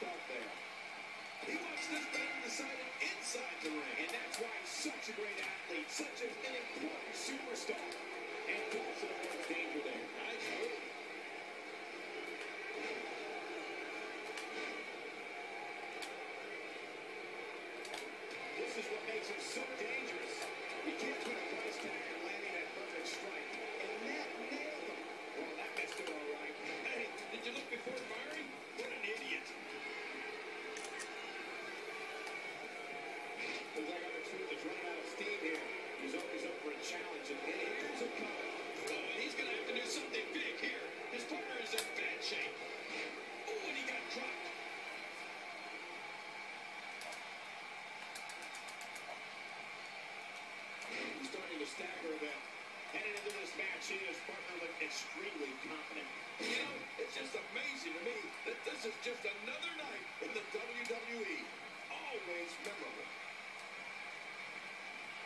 presence there. He wants this battle decided inside the ring. And that's why he's such a great athlete, such an, an important superstar. And Coulson avoids danger there. Nice move. This is what makes him so dangerous. You can't put a price tag on landing that perfect strike. And that nailed him. Well, that missed him all right. Hey, did you look before this match, he and his partner look extremely confident. You know, it's just amazing to me that this is just another night in the WWE. Always memorable.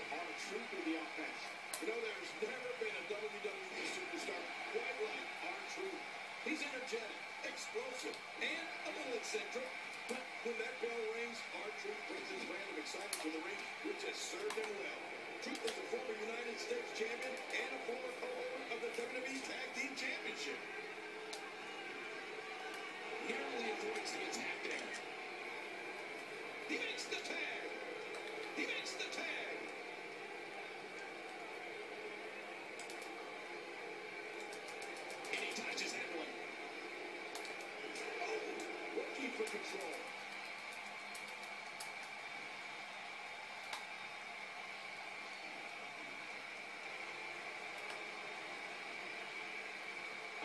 R-Truth with the offense. You know, there's never been a WWE superstar quite like R-Truth. He's energetic, explosive, and a little eccentric. But when that bell rings, R-Truth brings his brand of excitement to the ring, which has served him well. Truth is a former United States champion and a former co-owner of the WWE Tag Team Championship. Narrowly avoids the attack there. He makes the tag. He makes the tag. And he touches handling. Oh, working for control. I'm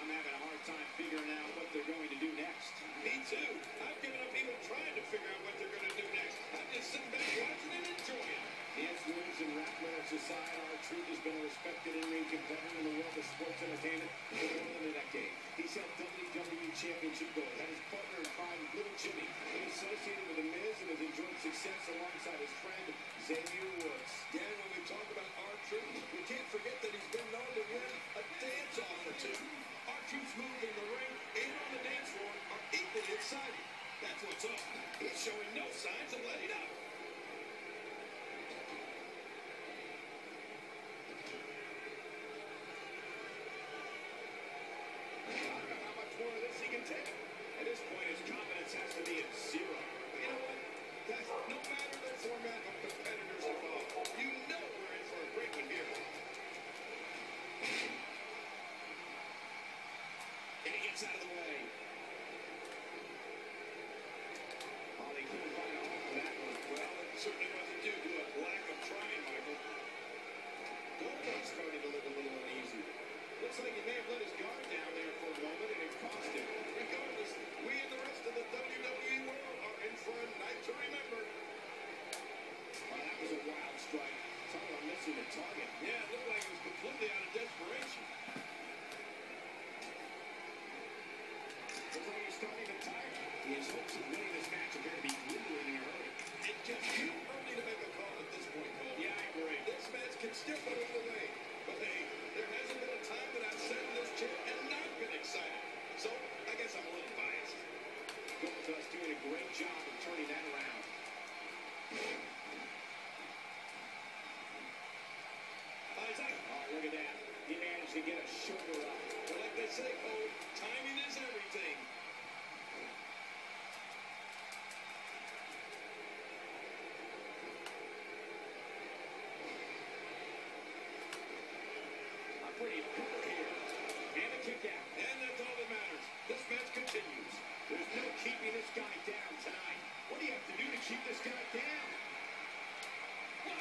having a hard time figuring out what they're going to do next. Me too. I've given up even trying to figure out what they're going to do next. I'm just sitting back Dance moves and rap lyrics aside, R-Truth has been a respected in-ring competitor in the world of sports entertainment for more than a decade. He's held WWE Championship gold, had his partner in crime, Little Jimmy, been associated with The Miz, and has enjoyed success alongside his friend, Xavier Woods. And when we talk about R-Truth, we can't forget that he's been gets out of the way. Look at that. He managed to get a shoulder up. well, like they say, Cole,